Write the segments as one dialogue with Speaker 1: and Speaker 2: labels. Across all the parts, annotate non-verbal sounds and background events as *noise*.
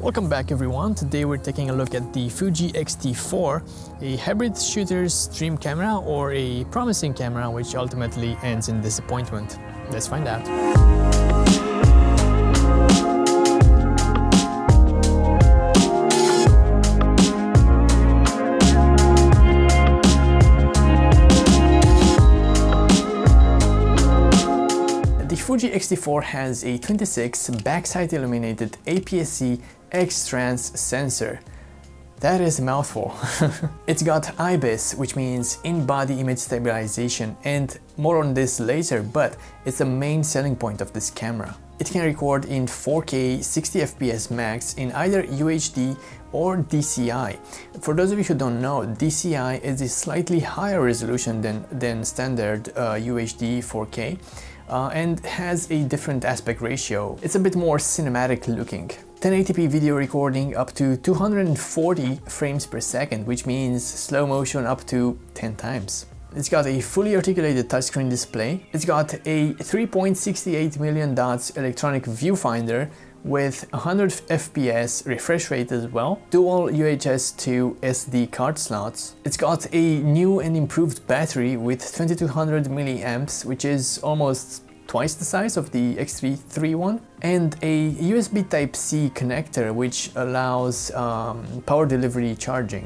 Speaker 1: Welcome back everyone. Today we're taking a look at the Fuji X-T4, a hybrid shooter's dream camera or a promising camera which ultimately ends in disappointment. Let's find out. Fuji X-T4 has a 26 backside illuminated APS-C X-Trans sensor. That is a mouthful. *laughs* it's got IBIS, which means in-body image stabilization, and more on this later, but it's the main selling point of this camera. It can record in 4K 60 FPS max in either UHD or DCI. For those of you who don't know, DCI is a slightly higher resolution than, than standard uh, UHD 4K uh, and has a different aspect ratio. It's a bit more cinematic looking. 1080p video recording up to 240 frames per second, which means slow motion up to 10 times. It's got a fully articulated touchscreen display. It's got a 3.68 million dots electronic viewfinder with 100 FPS refresh rate as well, dual UHS 2 SD card slots. It's got a new and improved battery with 2200 milliamps, which is almost twice the size of the X3 one, and a USB Type-C connector which allows um, power delivery charging.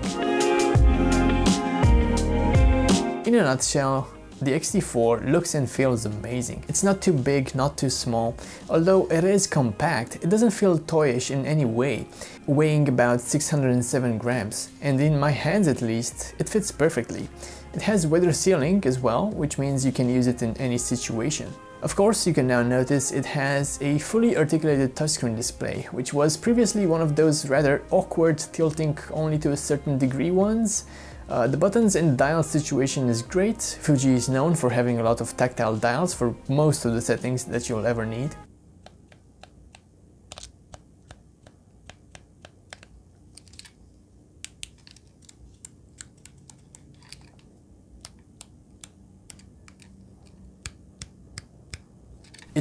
Speaker 1: In a nutshell, the X-T4 looks and feels amazing. It's not too big, not too small. Although it is compact, it doesn't feel toyish in any way, weighing about 607 grams, and in my hands at least, it fits perfectly. It has weather sealing as well, which means you can use it in any situation. Of course, you can now notice it has a fully articulated touchscreen display, which was previously one of those rather awkward tilting only to a certain degree ones. Uh, the buttons and dial situation is great. Fuji is known for having a lot of tactile dials for most of the settings that you'll ever need.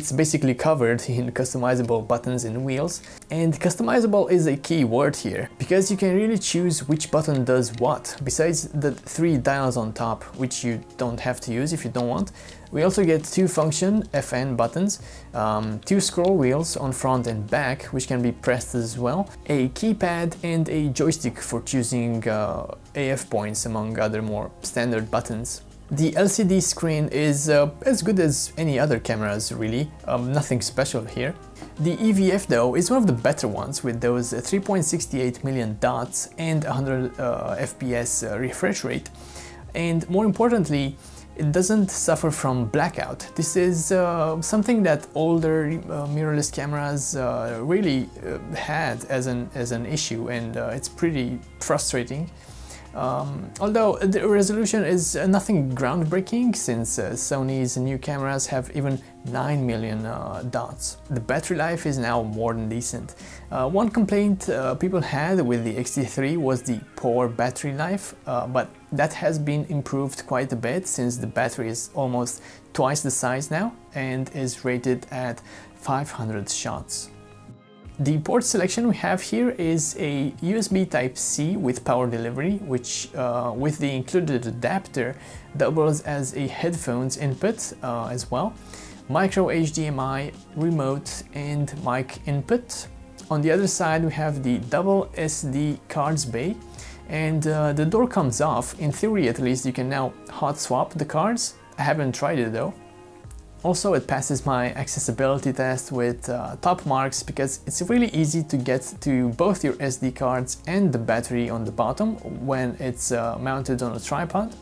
Speaker 1: It's basically covered in customizable buttons and wheels. And customizable is a key word here, because you can really choose which button does what, besides the three dials on top, which you don't have to use if you don't want. We also get two function FN buttons, um, two scroll wheels on front and back, which can be pressed as well, a keypad and a joystick for choosing uh, AF points among other more standard buttons. The LCD screen is uh, as good as any other cameras really, um, nothing special here. The EVF though is one of the better ones with those 3.68 million dots and 100 uh, FPS uh, refresh rate. And more importantly, it doesn't suffer from blackout. This is uh, something that older uh, mirrorless cameras uh, really uh, had as an, as an issue and uh, it's pretty frustrating. Um, although the resolution is uh, nothing groundbreaking since uh, Sony's new cameras have even 9 million uh, dots. The battery life is now more than decent. Uh, one complaint uh, people had with the X-T3 was the poor battery life, uh, but that has been improved quite a bit since the battery is almost twice the size now and is rated at 500 shots. The port selection we have here is a USB Type-C with power delivery, which uh, with the included adapter doubles as a headphones input uh, as well, micro HDMI, remote and mic input. On the other side we have the double SD cards bay and uh, the door comes off. In theory at least you can now hot swap the cards. I haven't tried it though. Also, it passes my accessibility test with uh, top marks because it's really easy to get to both your SD cards and the battery on the bottom when it's uh, mounted on a tripod.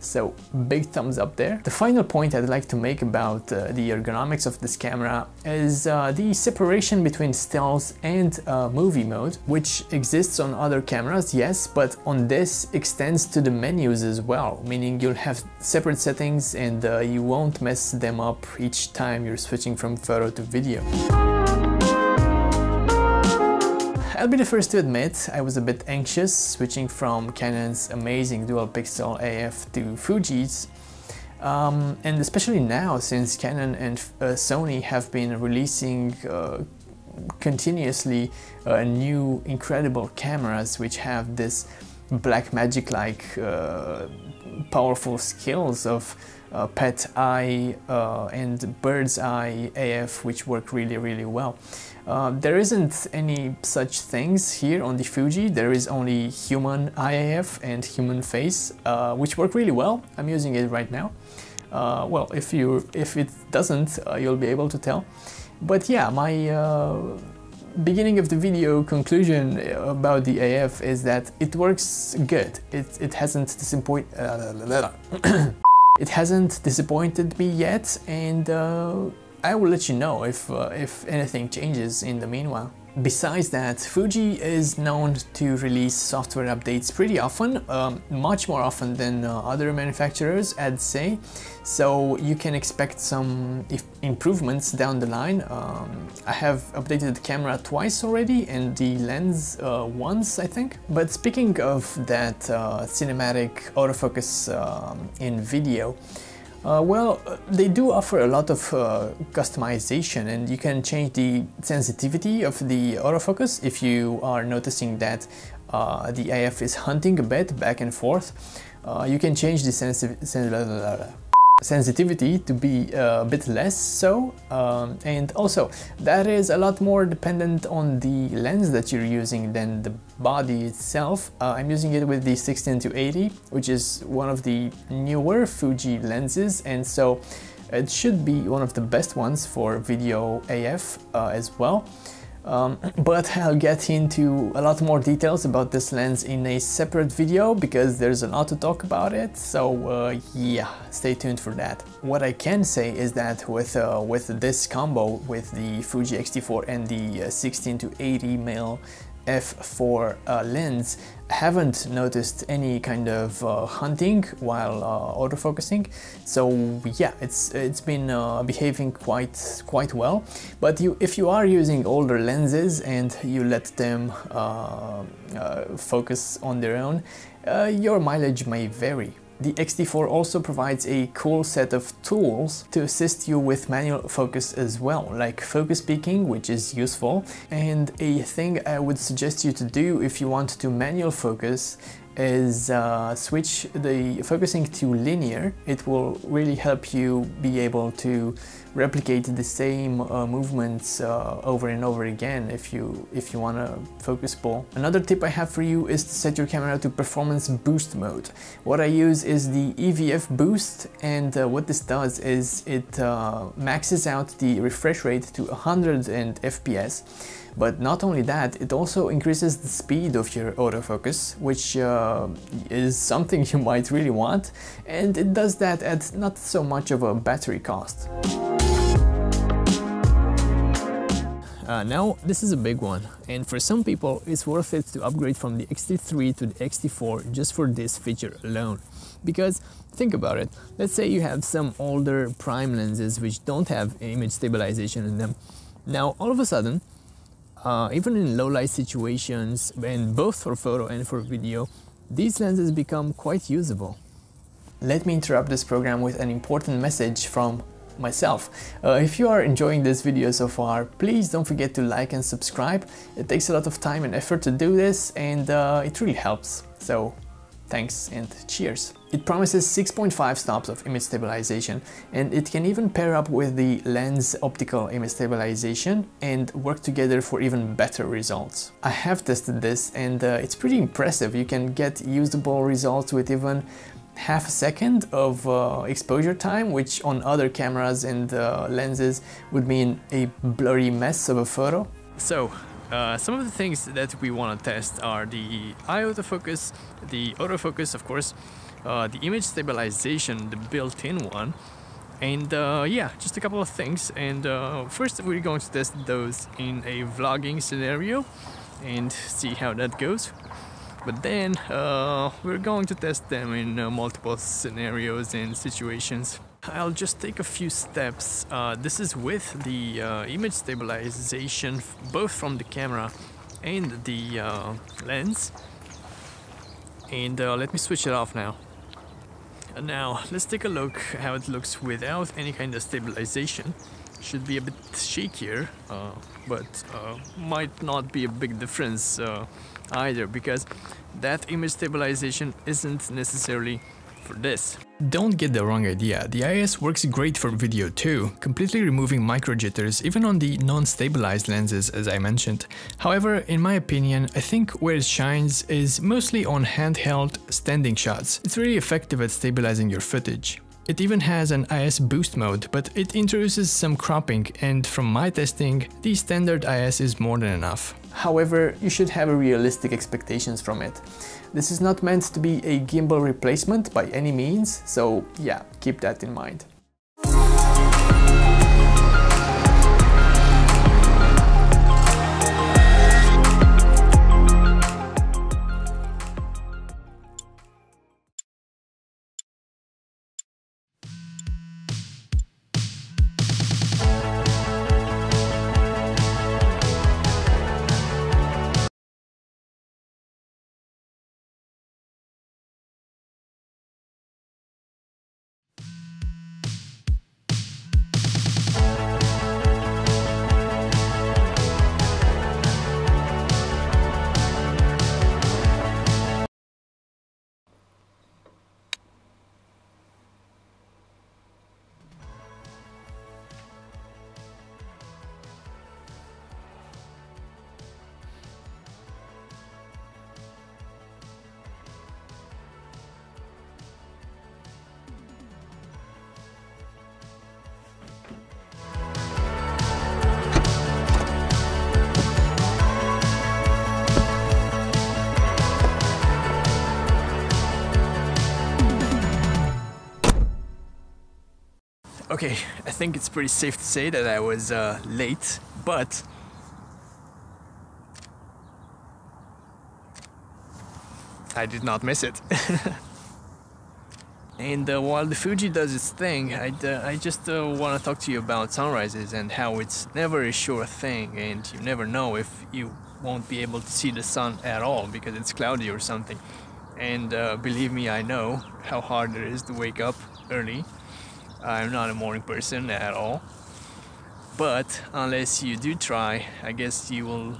Speaker 1: So big thumbs up there. The final point I'd like to make about uh, the ergonomics of this camera is uh, the separation between stills and uh, movie mode, which exists on other cameras, yes, but on this extends to the menus as well, meaning you'll have separate settings and uh, you won't mess them up each time you're switching from photo to video. I'll be the first to admit I was a bit anxious switching from Canon's amazing dual pixel AF to Fuji's um, and especially now since Canon and uh, Sony have been releasing uh, continuously uh, new incredible cameras which have this black magic like uh, powerful skills of uh, pet eye uh, and bird's eye AF which work really really well. Uh, there isn't any such things here on the Fuji, there is only human eye AF and human face uh, which work really well, I'm using it right now. Uh, well, if you if it doesn't, uh, you'll be able to tell. But yeah, my beginning of the video conclusion about the AF is that it works good. It, it hasn't disappoint uh, *clears throat* it hasn't disappointed me yet and uh, I will let you know if, uh, if anything changes in the meanwhile. Besides that, Fuji is known to release software updates pretty often, um, much more often than uh, other manufacturers, I'd say. So you can expect some improvements down the line. Um, I have updated the camera twice already and the lens uh, once, I think. But speaking of that uh, cinematic autofocus um, in video, uh, well, they do offer a lot of uh, customization and you can change the sensitivity of the autofocus if you are noticing that uh, the AF is *laughs* hunting a bit back and forth. Uh, you can change the sensitivity sensitivity to be a bit less so um, and also that is a lot more dependent on the lens that you're using than the body itself. Uh, I'm using it with the 16 to 80 which is one of the newer Fuji lenses and so it should be one of the best ones for video AF uh, as well. Um, *clears throat* but I'll get into a lot more details about this lens in a separate video because there's a lot to talk about it, so uh, yeah, stay tuned for that. What I can say is that with, uh, with this combo with the Fuji X-T4 and the uh, 16 to 80 mm f4 uh, lens haven't noticed any kind of uh, hunting while uh, autofocusing. So yeah it's it's been uh, behaving quite quite well. But you if you are using older lenses and you let them uh, uh, focus on their own your mileage may vary the X-T4 also provides a cool set of tools to assist you with manual focus as well, like focus peaking, which is useful, and a thing I would suggest you to do if you want to manual focus is uh, switch the focusing to linear. It will really help you be able to replicate the same uh, movements uh, over and over again if you if you want to focus pull. Another tip I have for you is to set your camera to performance boost mode. What I use is the EVF boost and uh, what this does is it uh, maxes out the refresh rate to 100 and fps but not only that, it also increases the speed of your autofocus, which uh, is something *laughs* you might really want, and it does that at not so much of a battery cost. Uh, now, this is a big one, and for some people, it's worth it to upgrade from the X-T3 to the X-T4 just for this feature alone. Because, think about it, let's say you have some older prime lenses which don't have image stabilization in them. Now, all of a sudden, uh, even in low light situations, and both for photo and for video, these lenses become quite usable. Let me interrupt this program with an important message from myself. Uh, if you are enjoying this video so far, please don't forget to like and subscribe. It takes a lot of time and effort to do this and uh, it really helps. So thanks and cheers. It promises 6.5 stops of image stabilization and it can even pair up with the lens optical image stabilization and work together for even better results. I have tested this and uh, it's pretty impressive. You can get usable results with even half a second of uh, exposure time, which on other cameras and uh, lenses would mean a blurry mess of a photo. So, uh, some of the things that we want to test are the eye autofocus, the autofocus of course, uh, the image stabilization, the built-in one, and uh, yeah, just a couple of things. And uh, first we're going to test those in a vlogging scenario and see how that goes but then uh, we're going to test them in uh, multiple scenarios and situations. I'll just take a few steps. Uh, this is with the image stabilization both from the camera and the lens. And uh, let me switch it off now. Now let's take a look how it looks without any kind of stabilization. should be a bit shakier, uh, but uh, might not be a big difference uh, either because that image stabilization isn't necessarily for this. Don't get the wrong idea, the IS works great for video too, completely removing micro jitters even on the non-stabilized lenses as I mentioned. However, in my opinion, I think where it shines is mostly on handheld standing shots. It's really effective at stabilizing your footage. It even has an IS boost mode, but it introduces some cropping and from my testing, the standard IS is more than enough. However, you should have realistic expectations from it. This is not meant to be a gimbal replacement by any means, so yeah, keep that in mind. Okay, I think it's pretty safe to say that I was uh, late, but I did not miss it. *laughs* and uh, while the Fuji does its thing, I'd, uh, I just uh, want to talk to you about sunrises and how it's never a sure thing and you never know if you won't be able to see the sun at all because it's cloudy or something. And uh, believe me, I know how hard it is to wake up early I'm not a morning person at all. But unless you do try, I guess you will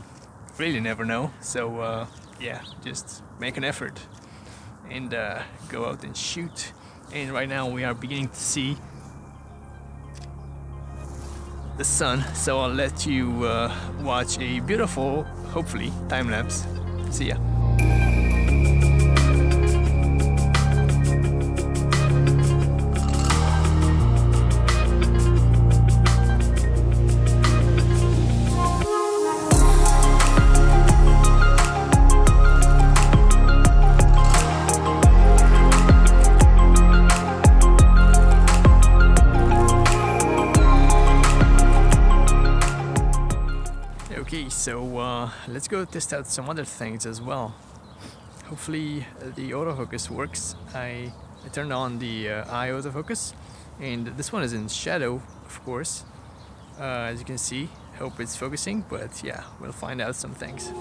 Speaker 1: really never know. So uh, yeah, just make an effort and uh, go out and shoot. And right now we are beginning to see the sun. So I'll let you uh, watch a beautiful, hopefully, time lapse. See ya. Let's go test out some other things as well. Hopefully uh, the autofocus works. I, I turned on the uh, eye autofocus and this one is in shadow of course uh, as you can see. Hope it's focusing but yeah we'll find out some things.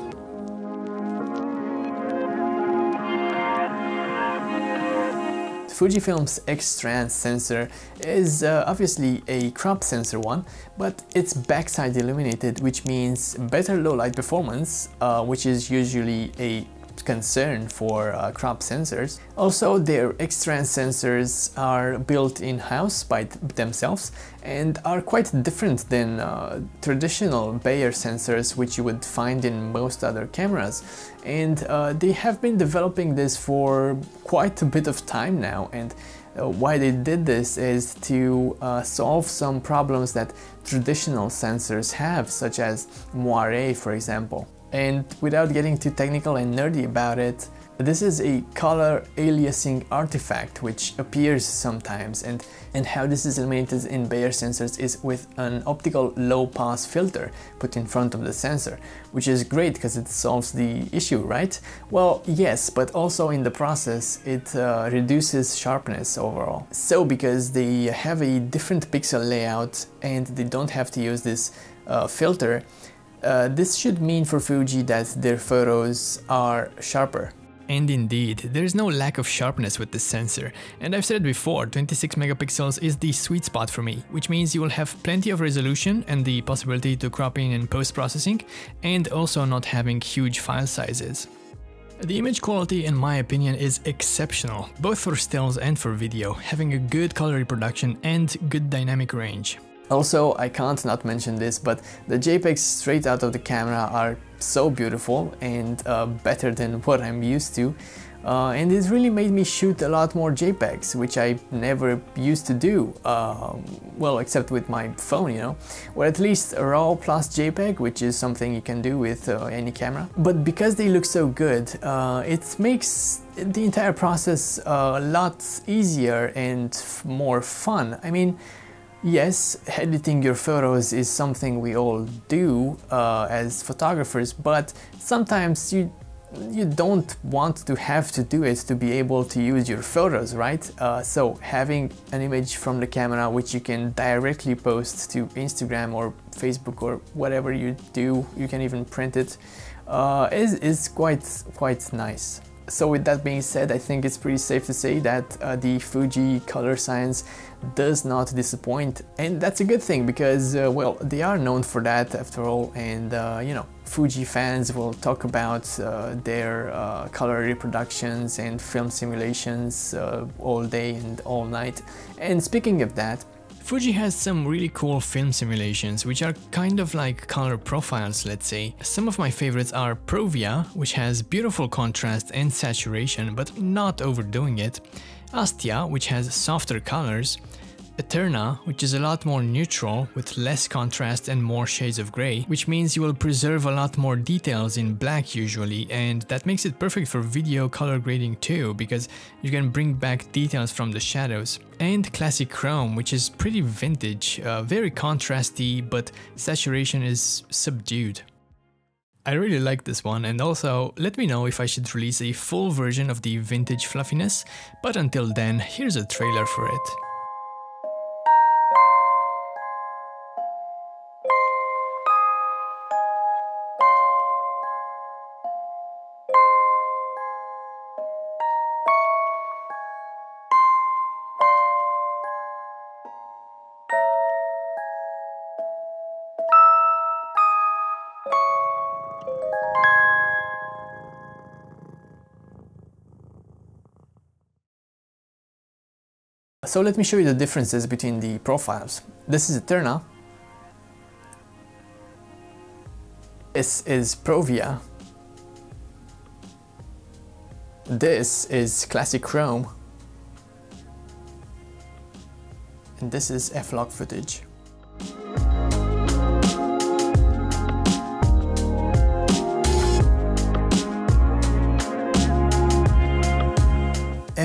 Speaker 1: Fujifilm's X-Trans sensor is uh, obviously a crop sensor one, but it's backside illuminated, which means better low light performance, uh, which is usually a concern for uh, crop sensors. Also, their X-Trans sensors are built in-house by themselves and are quite different than uh, traditional Bayer sensors which you would find in most other cameras. And uh, they have been developing this for quite a bit of time now and uh, why they did this is to uh, solve some problems that traditional sensors have, such as moire for example. And without getting too technical and nerdy about it, this is a color aliasing artifact which appears sometimes and, and how this is eliminated in Bayer sensors is with an optical low pass filter put in front of the sensor, which is great because it solves the issue, right? Well, yes, but also in the process it uh, reduces sharpness overall. So because they have a different pixel layout and they don't have to use this uh, filter, uh, this should mean for Fuji that their photos are sharper. And indeed, there is no lack of sharpness with this sensor, and I've said before, 26 megapixels is the sweet spot for me, which means you will have plenty of resolution and the possibility to crop in and post-processing, and also not having huge file sizes. The image quality in my opinion is exceptional, both for stills and for video, having a good color reproduction and good dynamic range. Also, I can't not mention this, but the JPEGs straight out of the camera are so beautiful and uh, better than *laughs* what I'm used to. Uh, and it really made me shoot a lot more JPEGs, which I never used to do, uh, well, except with my phone, you know, or at least RAW plus JPEG, which is something you can do with uh, any camera. But because they look so good, uh, it makes the entire process a lot easier and more fun. I mean, Yes, editing your photos is something we all do uh, as photographers, but sometimes you you don't want to have to do it to be able to use your photos, right? Uh, so having an image from the camera which you can directly post to Instagram or Facebook or whatever you do, you can even print it, uh, is is quite quite nice. So with that being said, I think it's pretty safe to say that uh, the Fuji color science does not disappoint. And that's a good thing because uh, well they are known for that after all. And uh, you know Fuji fans will talk about uh, their uh, color reproductions and film simulations uh, all day and all night. And speaking of that Fuji has some really cool film simulations, which are kind of like color profiles, let's say. Some of my favorites are Provia, which has beautiful contrast and saturation, but not overdoing it, Astia, which has softer colors, Eterna, which is a lot more neutral with less contrast and more shades of grey, which means you will preserve a lot more details in black usually and that makes it perfect for video color grading too because you can bring back details from the shadows. And Classic Chrome, which is pretty vintage, uh, very contrasty but saturation is subdued. I really like this one and also let me know if I should release a full version of the vintage fluffiness, but until then here's a trailer for it. So let me show you the differences between the profiles. This is Eterna. This is Provia. This is Classic Chrome. And this is F-Log footage.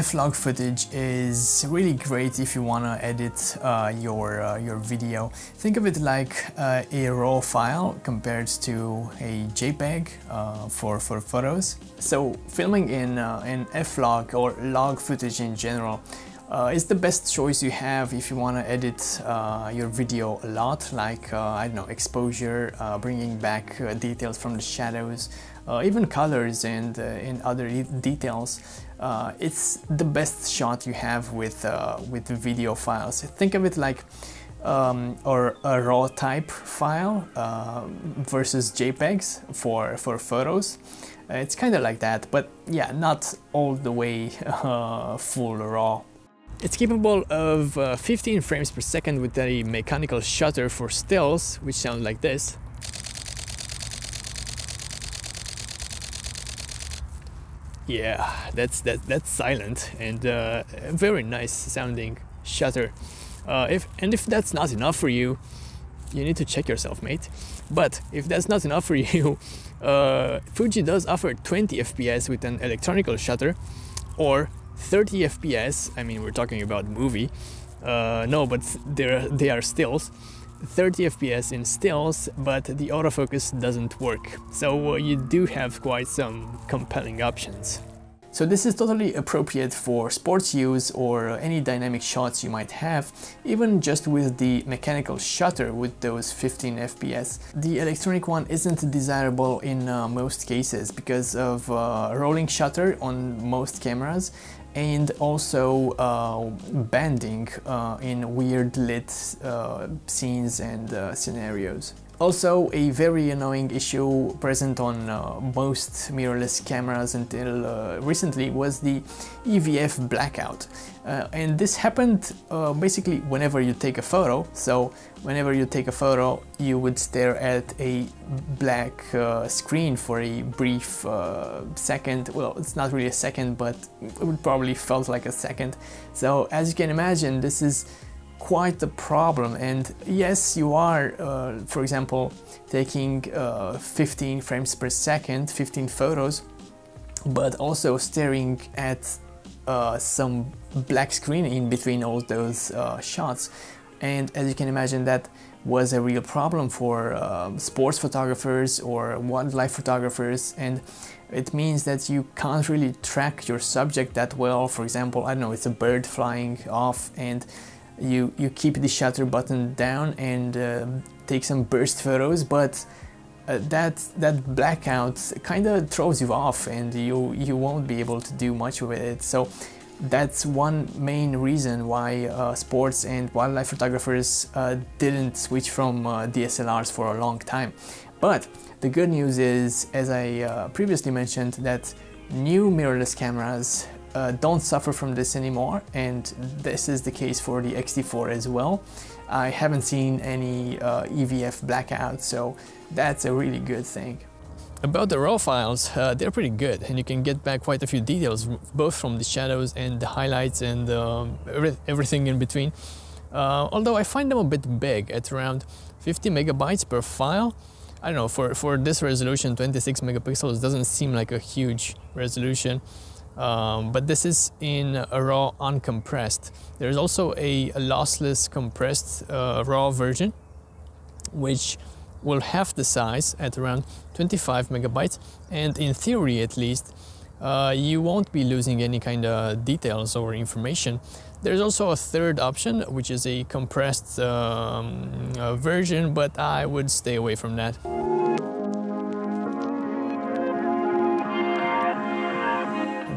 Speaker 1: F-Log footage is really great if you want to edit uh, your, uh, your video. Think of it like uh, a RAW file compared to a JPEG uh, for, for photos. So filming in, uh, in F-Log or log footage in general uh, is the best choice you have if you want to edit uh, your video a lot, like, uh, I don't know, exposure, bringing back details from the shadows, even colors and, and other details uh, it's the best shot you have with uh, with video files. Think of it like um, or a raw type file uh, versus JPEGs for for photos. Uh, it's kind of like that, but yeah, not all the way *laughs* uh, full raw. It's capable of uh, 15 frames per second with a mechanical shutter for stills, which sounds like this. Yeah, that's that that's silent and uh, very nice sounding shutter. Uh, if and if that's not enough for you, you need to check yourself, mate. But if that's not enough for *laughs* you, uh, Fuji does offer 20 FPS with an electronical shutter, or 30 FPS. I mean, we're talking about movie. Uh, no, but they're they are stills 30 FPS in stills, but the autofocus doesn't work. So uh, you do have quite some compelling options. So this is totally appropriate for sports use or any dynamic shots you might have, even just with the mechanical shutter with those 15 FPS. The electronic one isn't desirable in uh, most cases because of uh, rolling shutter on most cameras and also uh, bending uh, in weird lit uh, scenes and uh, scenarios. Also, a very annoying issue present on uh, most mirrorless cameras until uh, recently was the EVF blackout. Uh, and this happened uh, basically whenever you take a photo. So whenever you take a photo, you would stare at a black uh, screen for a brief uh, second. Well, it's not really a second, but it would probably felt like a second. So as you can imagine, this is quite a problem. And yes you are uh, for example taking uh, 15 frames per second 15 photos but also staring at uh, some black screen in between all those uh, shots. And as you can imagine that was a real problem for um, sports photographers or wildlife photographers. And it means that you can't really track your subject that well. For example I don't know it's a bird flying off and you you keep the shutter button down and uh, take some burst photos but uh, that that blackout kind of throws you off and you you won't be able to do much with it. So that's one main reason why uh, sports and wildlife photographers uh, didn't switch from uh, DSLRs for a long time. But the good news is as I uh, previously mentioned that new mirrorless cameras uh, don't suffer from this anymore and this is the case for the X-T4 as well. I haven't seen any uh, EVF blackout so that's a really good thing. About the RAW files, uh, they're pretty good and you can get back quite a few details both from the shadows and the highlights and um, everything in between. Uh, although I find them a bit big at around 50 megabytes per file. I don't know, for, for this resolution 26 megapixels doesn't seem like a huge resolution. Um, but this is in a raw uncompressed. There's also a, a lossless compressed uh, raw version, which will have the size at around 25 megabytes. And in theory, at least, uh, you won't be losing any kind of details or information. There's also a third option, which is a compressed um, uh, version, but I would stay away from that.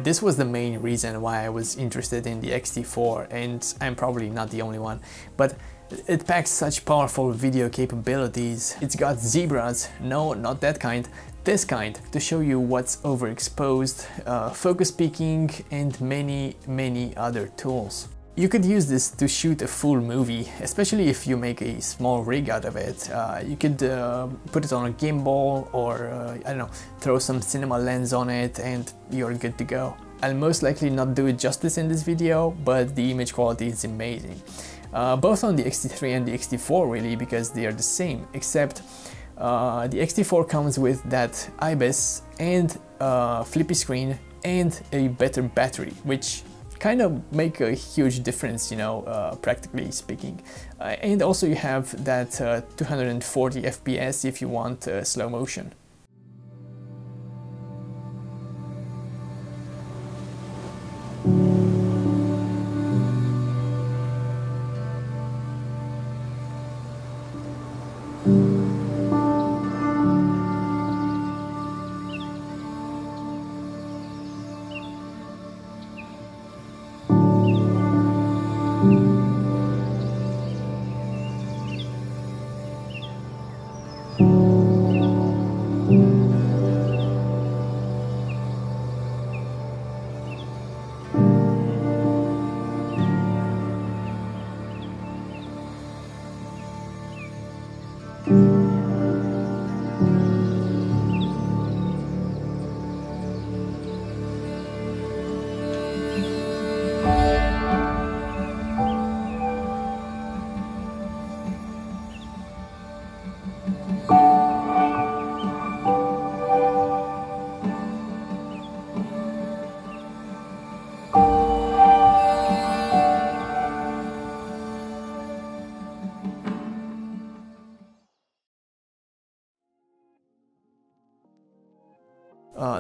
Speaker 1: This was the main reason why I was interested in the X-T4 and I'm probably not the only one, but it packs such powerful video capabilities. It's got zebras, no, not that kind, this kind, to show you what's overexposed, uh, focus peaking and many, many other tools. You could use this to shoot a full movie, especially if you make a small rig out of it. Uh, you could uh, put it on a gimbal or, uh, I don't know, throw some cinema lens on it and you're good to go. I'll most likely not do it justice in this video, but the image quality is amazing. Uh, both on the X-T3 and the X-T4 really, because they are the same, except uh, the X-T4 comes with that IBIS and uh, flippy screen and a better battery, which kind of make a huge difference, you know, uh, practically speaking. Uh, and also you have that uh, 240 FPS if you want uh, slow motion.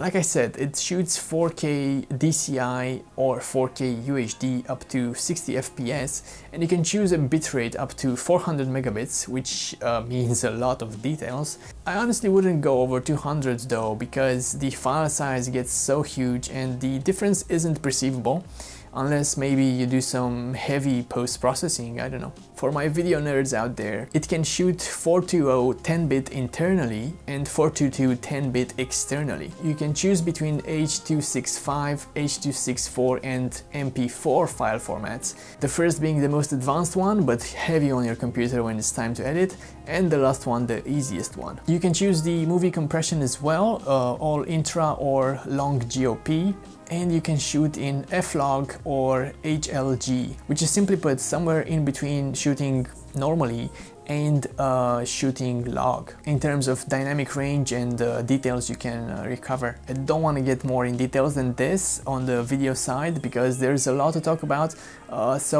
Speaker 1: Like I said, it shoots 4K DCI or 4K UHD up to 60 FPS and you can choose a bitrate up to 400 megabits, which uh, means a lot of details. I honestly wouldn't go over 200 though because the file size gets so huge and the difference isn't perceivable unless maybe you do some heavy post-processing, I don't know. For my video nerds out there, it can shoot 420 10-bit internally and 422 10-bit externally. You can choose between H.265, H.264 and MP4 file formats, the first being the most advanced one but heavy on your computer when it's time to edit, and the last one the easiest one. You can choose the movie compression as well, uh, all intra or long GOP, and you can shoot in F-Log or HLG, which is simply put somewhere in between shooting normally and uh, shooting log in terms of dynamic range and uh, details you can uh, recover. I don't want to get more in details than this on the video side because there's a lot to talk about uh, so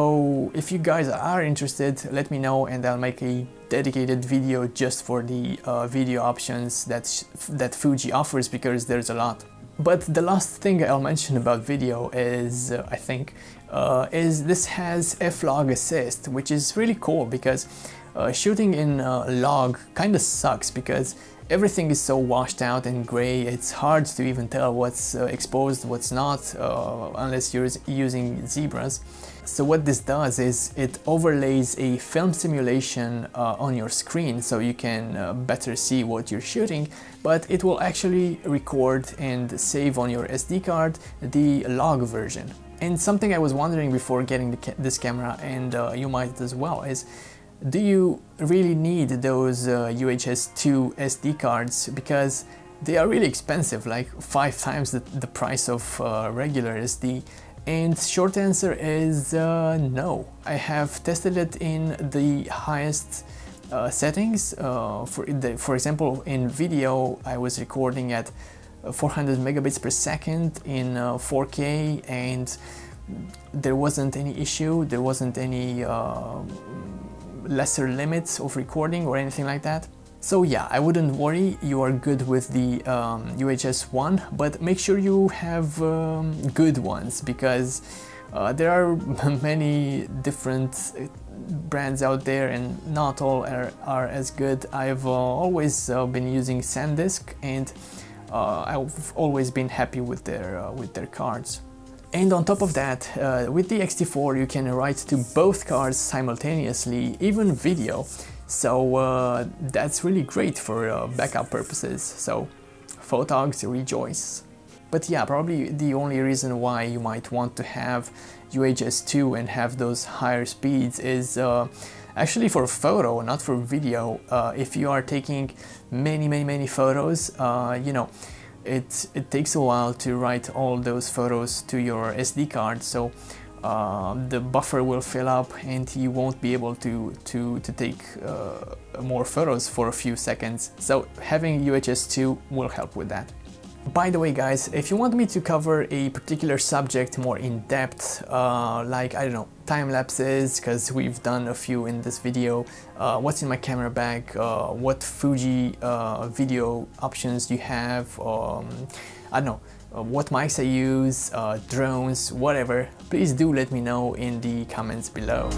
Speaker 1: if you guys are interested let me know and I'll make a dedicated video just for the uh, video options that, that Fuji offers because there's a lot. But the last thing I'll mention about video is, uh, I think, uh, is this has F-Log assist, which is really cool because uh, shooting in log kind of sucks because everything is so washed out and gray, it's hard to even tell what's uh, exposed, what's not, uh, unless you're using zebras. So what this does is it overlays a film simulation uh, on your screen so you can uh, better see what you're shooting, but it will actually record and save on your SD card the log version. And something I was wondering before getting ca this camera, and uh, you might as well, is do you really need those uh, UHS 2 SD cards because they are really expensive, like five times the, the price of uh, regular SD and short answer is uh, no. I have tested it in the highest uh, settings. Uh, for, the, for example, in video, I was recording at 400 megabits per second in 4K uh, and there wasn't any issue, there wasn't any uh, lesser limits of recording or anything like that. So yeah, I wouldn't worry, you are good with the um, UHS one, but make sure you have um, good ones because uh, there are *laughs* many different uh, brands out there and not all are, are as good. I've uh, always uh, been using SanDisk and I've always been happy with their, uh, with their cards. And on top of that, with the X-T4 you can write to both cards simultaneously, even video. So uh, that's really great for uh, backup purposes. So photogs rejoice. But yeah, probably the only reason why you might want to have UHS 2 and have those higher speeds is uh, actually for photo, not for video. Uh, if you are taking many, many, many photos, uh, you know, it, it takes a while to write all those photos to your SD card. So uh, the buffer will fill up and you won't be able to, to, to take uh, more photos for a few seconds. So having UHS 2 will help with that. By the way guys, if you want me to cover a particular subject more in depth, uh, like, I don't know, time lapses, because we've done a few in this video, uh, what's in my camera bag, uh, what Fuji uh, video options you have, um, I don't know, uh, what mics I use, uh, drones, whatever, please do let me know in the comments below.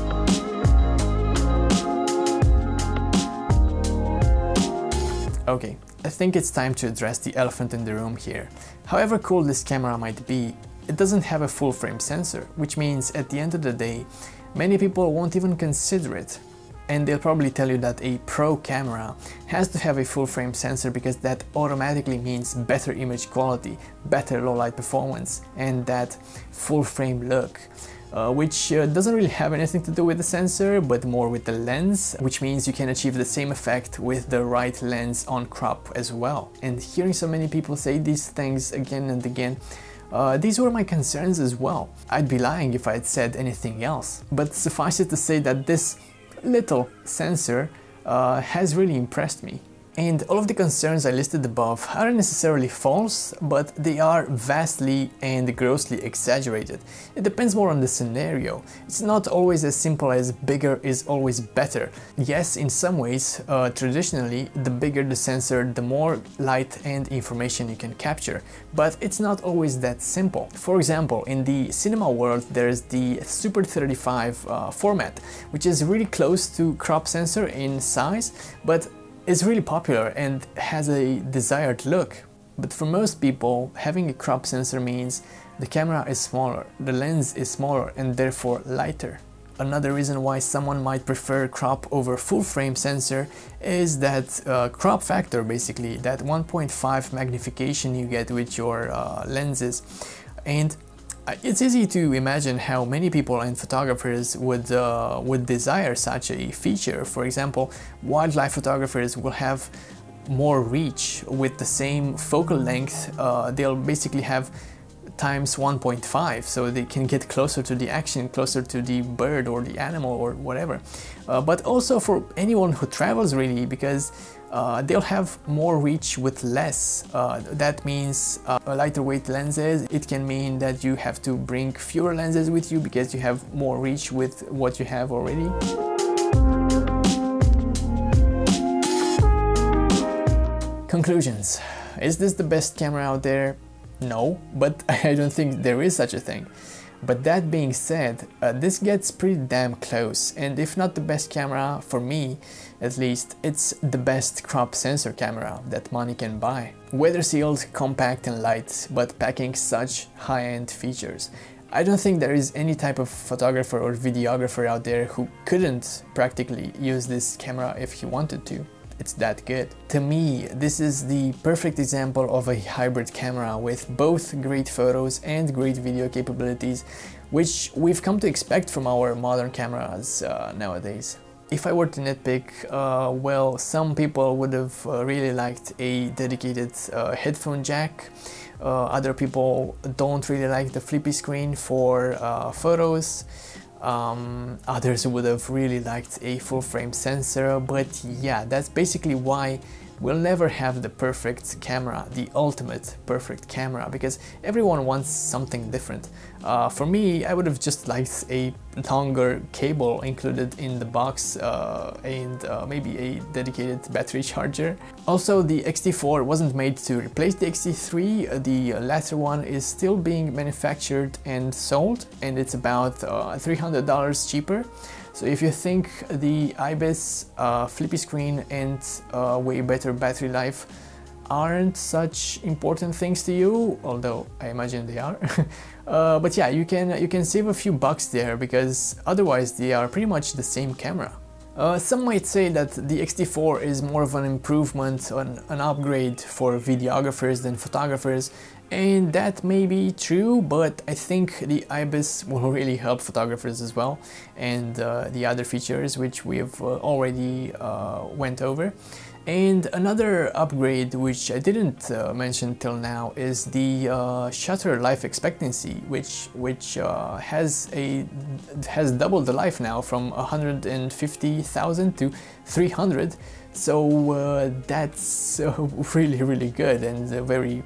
Speaker 1: Okay, I think it's time to address the elephant in the room here. However cool this camera might be, it doesn't have a full frame sensor, which means at the end of the day, many people won't even consider it and they'll probably tell you that a pro camera has to have a full frame sensor because that automatically means better image quality, better low light performance and that full frame look. Uh, which uh, doesn't really have anything to do with the sensor, but more with the lens, which means you can achieve the same effect with the right lens on crop as well. And hearing so many people say these things again and again, uh, these were my concerns as well. I'd be lying if I had said anything else. But suffice it to say that this little sensor uh, has really impressed me. And all of the concerns I listed above aren't necessarily false, but they are vastly and grossly exaggerated. It depends more on the scenario. It's not always as simple as bigger is always better. Yes, in some ways, uh, traditionally, the bigger the sensor, the more light and information you can capture. But it's not always that simple. For example, in the cinema world, there's the Super 35 uh, format, which is really close to crop sensor in size, but is really popular and has a desired look. But for most people, having a crop sensor means the camera is smaller, the lens is smaller and therefore lighter. Another reason why someone might prefer crop over full frame sensor is that uh, crop factor basically, that 1.5 magnification you get with your uh, lenses. And it's easy to imagine how many people and photographers would, uh, would desire such a feature. For example, wildlife photographers will have more reach with the same focal length. Uh, they'll basically have times 1.5 so they can get closer to the action closer to the bird or the animal or whatever uh, but also for anyone who travels really because uh, they'll have more reach with less. Uh, that means uh, lighter weight lenses. It can mean that you have to bring fewer lenses with you because you have more reach with what you have already. Conclusions. Is this the best camera out there? No, but *laughs* I don't think there is such a thing. But that being said, uh, this gets pretty damn close and if not the best camera, for me at least, it's the best crop sensor camera that money can buy. Weather sealed, compact and light, but packing such high-end features. I don't think there is any type of photographer or videographer out there who couldn't practically use this camera if he wanted to it's that good. To me, this is the perfect example of a hybrid camera with both great photos and great video capabilities, which we've come to expect from our modern cameras uh, nowadays. If I were to nitpick, uh, well, some people would have uh, really liked a dedicated uh, headphone jack. Uh, other people don't really like the flippy screen for uh, photos. Um, others would have really liked a full frame sensor, but yeah, that's basically why we'll never have the perfect camera, the ultimate perfect camera, because everyone wants something different. Uh, for me, I would have just liked a longer cable included in the box uh, and uh, maybe a dedicated battery charger. Also, the X-T4 wasn't made to replace the X-T3, the latter one is still being manufactured and sold and it's about uh, $300 cheaper. So if you think the IBIS uh, flippy screen and uh, way better battery life aren't such important things to you, although I imagine they are. *laughs* uh, but yeah, you can you can save a few bucks there because otherwise they are pretty much the same camera. Uh, some might say that the X-T4 is more of an improvement, an, an upgrade for videographers than photographers, and that may be true, but I think the IBIS will really help photographers as well, and uh, the other features which we've uh, already uh, went over. And another upgrade which I didn't uh, mention till now is the uh, shutter life expectancy, which which uh, has a has doubled the life now from 150,000 to 300. So that's *laughs* really really good and very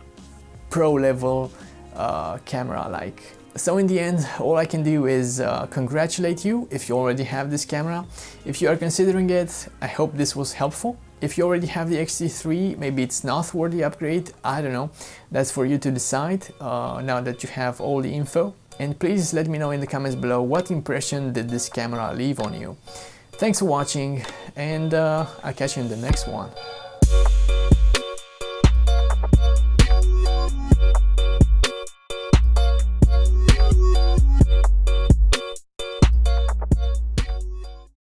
Speaker 1: pro level uh, camera like. So in the end, all I can do is uh, congratulate you if you already have this camera. If you are considering it, I hope this was helpful. If you already have the X-T3, maybe it's not worthy upgrade, I don't know. That's for you to decide uh, now that you have all the info. And please let me know in the comments below what impression did this camera leave on you. Thanks for watching and uh, I'll catch you in the next one.